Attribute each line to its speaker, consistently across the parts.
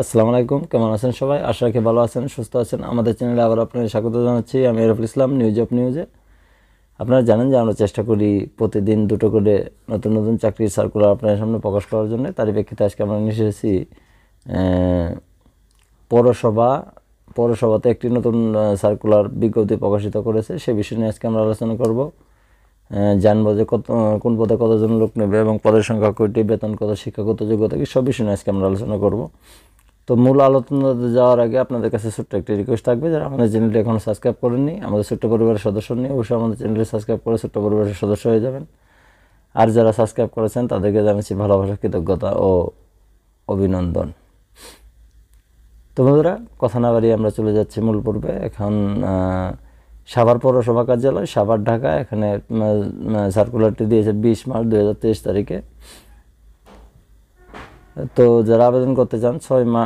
Speaker 1: আসসালামু আলাইকুম, কেমন আছেন সবাই? আশা রাখি ভালো আছেন, সুস্থ আছেন। আমাদের চ্যানেলে আবার আপনাদের স্বাগত জানাচ্ছি। আমি এরফুল ইসলাম নিউজ অফ নিউজে আপনারা জানেন যে আমরা চেষ্টা করি প্রতিদিন দুটো করে নতুন নতুন চাকরির সার্কুলার আপনাদের সামনে প্রকাশ করার জন্য। তারই প্রেক্ষিতে আজকে আমরা নিয়ে এসেছি পৌরসভা। পৌরসভাতে একটি নতুন সার্কুলার বিজ্ঞপ্তি প্রকাশিত করেছে। সে বিষয় নিয়ে আজকে আমরা আলোচনা করব। জানব যে কত, কোন পদে কতজন লোক নেবে এবং পদের সংখ্যা কয়টি, বেতন কত, শিক্ষাগত যোগ্যতা কি, সব বিষয় নিয়ে আজকে আমরা আলোচনা করব। তো মূল আলোচনাতে যাওয়ার আগে আপনাদের কাছে ছোট্ট একটি রিকোয়েস্ট থাকবে যারা আমাদের চ্যানেলটি এখনও সাবস্ক্রাইব করেননি, আমাদের ছোট্ট পরিবারের সদস্য নিয়ে অবশ্যই আমাদের চ্যানেলটি সাবস্ক্রাইব করে ছোট্ট পরিবারের সদস্য হয়ে যাবেন। আর যারা সাবস্ক্রাইব করেছেন, তাদেরকে জানাচ্ছি ভালোবাসা, কৃতজ্ঞতা ও অভিনন্দন। তো বন্ধুরা, কথা না বাড়িয়ে আমরা চলে যাচ্ছি মূল পর্বে। এখন সাভার পৌরসভা কার্যালয়, সাভার ঢাকা। এখানে সার্কুলারটি দিয়েছে বিশ মার্চ দু হাজার তেইশ তারিখে। তো যারা আবেদন করতে চান, ছয় মা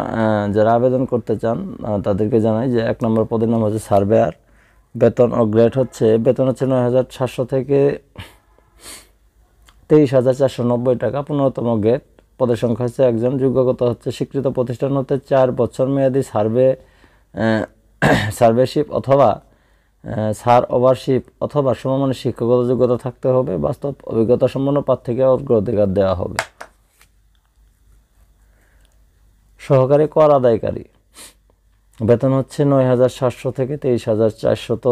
Speaker 1: যারা আবেদন করতে চান তাদেরকে জানাই যে এক নম্বর পদের নাম হচ্ছে সার্ভেয়ার বেতন ও গ্রেড হচ্ছে, বেতন হচ্ছে নয় হাজার সাতশো থেকে তেইশ হাজার চারশো নব্বই টাকা, পনেরোতম গ্রেড। পদের সংখ্যা হচ্ছে একজন যোগ্যতা হচ্ছে স্বীকৃত প্রতিষ্ঠান হতে চার বছর মেয়াদি সার্ভে সার্ভেশিপ অথবা সার ওভারশিপ অথবা সমমানের শিক্ষাগত যোগ্যতা থাকতে হবে, বাস্তব অভিজ্ঞতা সম্পন্ন প্রার্থীকে অগ্রাধিকার দেওয়া হবে। সহকারী কর আদায়কারী। বেতন হচ্ছে নয় হাজার সাতশো থেকে তেইশ হাজার চারশত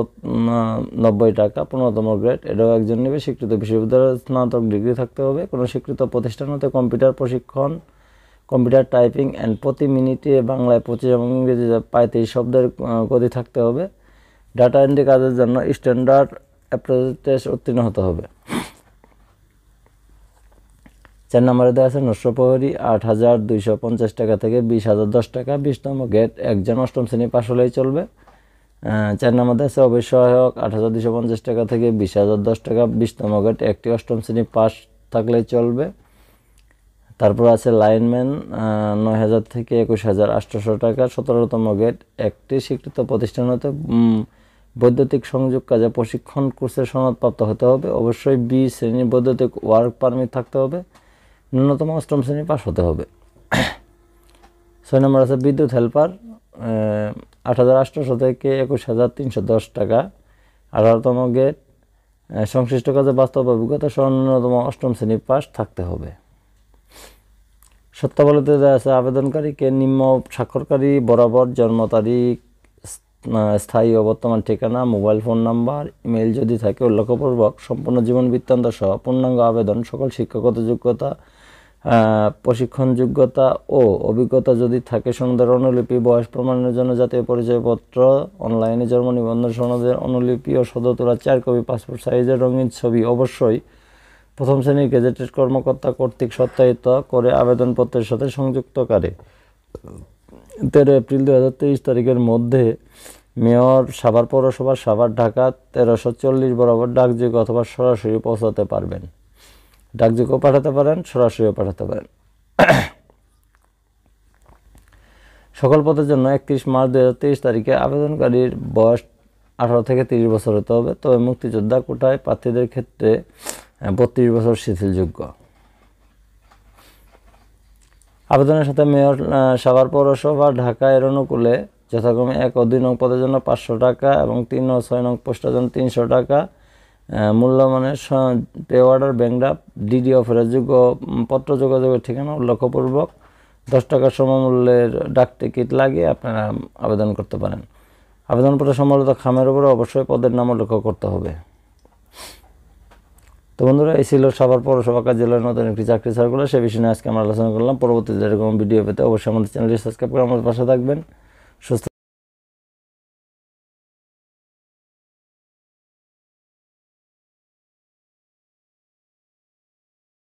Speaker 1: নব্বই টাকা, পনেরোতম গ্রেড। এটাও একজন নেবে, স্বীকৃত বিশ্ববিদ্যালয়ের স্নাতক ডিগ্রি থাকতে হবে। কোনো স্বীকৃত প্রতিষ্ঠান হতে কম্পিউটার প্রশিক্ষণ, কম্পিউটার টাইপিং অ্যান্ড প্রতি মিনিটে বাংলায় পঁচিশ এবং ইংরেজিতে তেইশ শব্দের গতি থাকতে হবে। ডাটা এন্ট্রি কাজের জন্য স্ট্যান্ডার্ড অ্যাপ্রোচ টেস্ট উত্তীর্ণ হতে হবে। চার নম্বরে দেওয়া আছে নশ্বপ্রহরী আট হাজার দুইশো পঞ্চাশ টাকা থেকে বিশ হাজার দশ টাকা, বিশতম গেট একজন অষ্টম শ্রেণি পাশ হলেই চলবে। চার নম্বর দেওয়া আছে অবিসহায়ক আট হাজার দুশো পঞ্চাশ টাকা থেকে বিশ হাজার দশ টাকা, বিশতম গেট একটি অষ্টম শ্রেণি পাশ থাকলেই চলবে। তারপর আছে লাইনম্যান নয় হাজার থেকে একুশ হাজার আটশোশো টাকা, সতেরোতম গেট একটি স্বীকৃত প্রতিষ্ঠান হতে বৈদ্যুতিক সংযোগ কাজে প্রশিক্ষণ কোর্সের সনদপ্রাপ্ত হতে হবে। অবশ্যই বি শ্রেণির বৈদ্যুতিক ওয়ার্ক পারমিট থাকতে হবে। ন্যূনতম অষ্টম শ্রেণি পাস হতে হবে। ছয় নম্বর আছে বিদ্যুৎ হেল্পার আট হাজার আটশোশো থেকে একুশ হাজার তিনশো দশ টাকা। আঠারোতম গেট সংশ্লিষ্ট কাজে বাস্তব অভিজ্ঞতা সহ ন্যূনতম অষ্টম শ্রেণি পাস থাকতে হবে। সত্যাবলিতে দেওয়া আছে, আবেদনকারীকে নিম্ন স্বাক্ষরকারী, বরাবর জন্ম তারিখ স্থায়ী ও বর্তমান ঠিকানা, মোবাইল ফোন নাম্বার ইমেল যদি থাকে, উল্লেখপূর্বক, সম্পূর্ণ জীবন বৃত্তান্ত সহ পূর্ণাঙ্গ আবেদন, সকল শিক্ষাগত যোগ্যতা প্রশিক্ষণ যোগ্যতা ও অভিজ্ঞতা যদি থাকে সনদের অনুলিপি, বয়স প্রমাণের জন্য জাতীয় পরিচয়পত্র অনলাইনে জন্ম নিবন্ধন সনদের অনুলিপি ও সদর তোলা চার কপি পাসপোর্ট সাইজের রঙিন ছবি অবশ্যই প্রথম শ্রেণির গেজেটেড কর্মকর্তা কর্তৃক সত্যায়িত করে আবেদনপত্রের সাথে সংযুক্ত করে। তেরো এপ্রিল দু হাজার তেইশ তারিখের মধ্যে মেয়র সাভার পৌরসভা সাভার ঢাকা তেরোশো চল্লিশ বরাবর ডাকযোগে অথবা সরাসরি পৌঁছাতে পারবেন। ডাকযোগেও পাঠাতে পারেন, সরাসরিও পাঠাতে পারেন। সকল পদের জন্য একত্রিশ মার্চ দু হাজার তেইশ তারিখে আবেদনকারীর বয়স আঠারো থেকে তিরিশ বছর হতে হবে। তবে মুক্তিযোদ্ধা কোটায় প্রার্থীদের ক্ষেত্রে বত্রিশ বছর শিথিলযোগ্য। আবেদনের সাথে মেয়র সাভার পৌরসভা ঢাকা এর অনুকূলে যথাক্রমে এক ও দুই নং পদের জন্য পাঁচশো টাকা এবং তিন ও ছয় নং পোস্টের জন্য তিনশো টাকা মূল্যমানের পে অর্ডার ব্যাংডাপ ডিডি অফারের যোগ্য পত্র যোগাযোগের ঠিকানা উল্লেখপূর্বক। দশ টাকার সমমূল্যের ডাক টিকিট লাগিয়ে আপনারা আবেদন করতে পারেন। আবেদনপত্র সম্বলিত খামের উপরে অবশ্যই পদের নাম উল্লেখ করতে হবে। তো বন্ধুরা, এই ছিল সাভার পৌরসভা কার্যালয়ের নতুন একটি চাকরি সার্কুলার সে বিষয়ে আজকে আমরা আলোচনা করলাম। পরবর্তীতে এরকম ভিডিও পেতে অবশ্যই আমাদের চ্যানেলটি সাবস্ক্রাইব করে আমাদের পাশে থাকবেন। সুস্থ